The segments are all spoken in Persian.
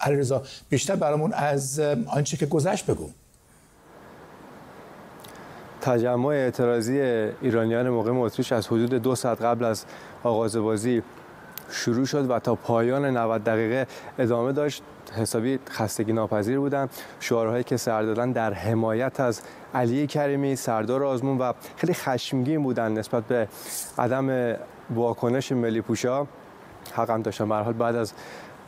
علیرضا بیشتر برامون از آنچه که گذشت بگو. تجمع اعتراضی ایرانیان موقع اتریش از حدود دو ساعت قبل از آغاز بازی شروع شد و تا پایان 90 دقیقه ادامه داشت. حسابی خستگی ناپذیر بودن. شعارهایی که سر دادن در حمایت از علی کریمی سردار آزمون و خیلی خشمگین بودن نسبت به عدم واکنش ملی پوشا حقا داشتن. به بعد از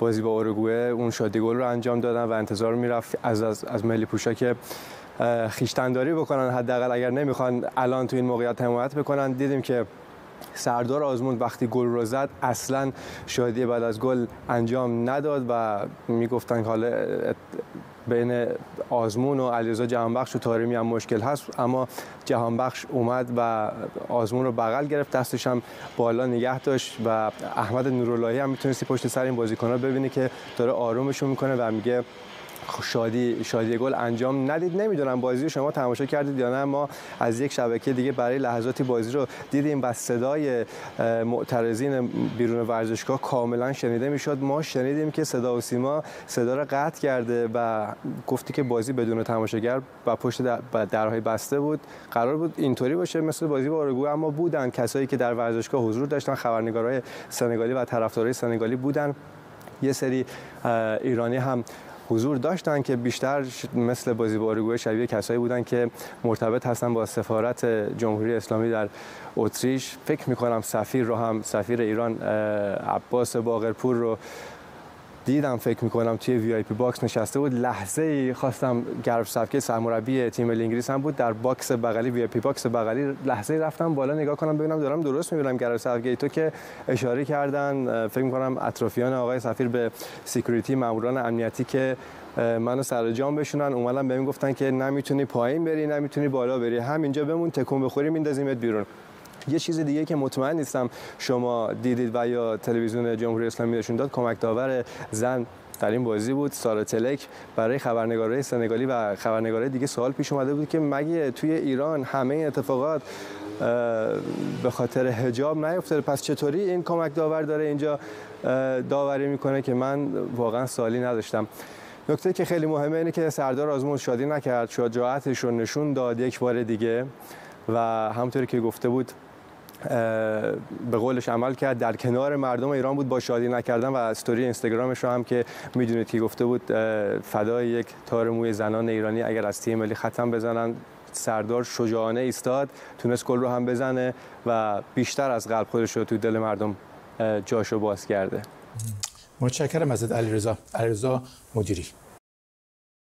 بازی با اورگوئه اون شادی گل رو انجام دادن و انتظار می‌رفت از از, از ملی پوشا که خیشتنداری بکنن حداقل. اگر نمی‌خوان الان تو این موقعیت حمایت بکنن دیدیم که سردار آزمون وقتی گل رو زد اصلا شادی بعد از گل انجام نداد و می‌گفتن حالا بین آزمون و علیرضا جهانبخش و تارمی هم مشکل هست. اما جهانبخش اومد و آزمون رو بغل گرفت دستش هم بالا نگه داشت و احمد نوراللهی هم می‌تونستی پشت سر این بازیکن‌ها ببینی که داره آرومشون می‌کنه و میگه شادی شادی گل انجام ندید. نمی‌دونم بازی رو شما تماشا کردید یا نه. ما از یک شبکه دیگه برای لحظاتی بازی رو دیدیم و صدای معترضین بیرون ورزشگاه کاملا شنیده می‌شد. ما شنیدیم که صدا و سیما صدا رو قطع کرده و گفتی که بازی بدون تماشاگر و پشت درهای بسته بود. قرار بود اینطوری باشه مثل بازی با اورگوئه اما بودن. کسایی که در ورزشگاه حضور داشتن خبرنگارای سنگالی و طرفدارای سنگالی بودن. یه سری ایرانی هم حضور داشتن که بیشتر مثل بازی با شبیه کسایی بودن که مرتبط هستن با سفارت جمهوری اسلامی در اتریش. فکر می‌کنم سفیر رو هم سفیر ایران عباس باقرپور رو دیدم فکر می‌کنم توی VIP box نشسته بود. لحظه ای خواستم گرف صفکه سرمربی تیم انگلیس هم بود. در box بغلی VIP box بغلی لحظه ای رفتم بالا نگاه کنم ببینم دارم درست می‌بینم گرف صفکه تو که اشاره کردن فکر می‌کنم اطرافیان آقای سفیر به security ماموران امنیتی که منو سر جام بشونن اومدن بهم گفتن که نمی‌تونی پایین بری نمی‌تونی بالا بری. همینجا بمون تکون بخوری میندازیمت بیرون. یه چیز دیگه که مطمئن نیستم شما دیدید و یا تلویزیون جمهوری اسلامی نشون داد کمک داور زن در این بازی بود سارا تلک. برای خبرنگارای سنگالی و خبرنگارای دیگه سوال پیش اومده بود که مگه توی ایران همه اتفاقات به خاطر حجاب نیفتاده. پس چطوری این کمک داور داره اینجا داوری می‌کنه که من واقعا سوالی نداشتم. نکته که خیلی مهمه اینه که سردار آزمون شادی نکرد شجاعتش رو نشون داد یک بار دیگه. و همونطوری که گفته بود به قولش عمل کرد. در کنار مردم ایران بود. با شادی نکردن و استوری اینستاگرامش رو هم که می‌دونید که گفته بود فدای یک تار موی زنان ایرانی اگر از تیم ملی ختم بزنن سردار شجاعانه ایستاد تونست گل رو هم بزنه و بیشتر از قلب خودش رو تو دل مردم جاشو باز کرده. متشکرم ازت علیرضا. علیرضا مدیری.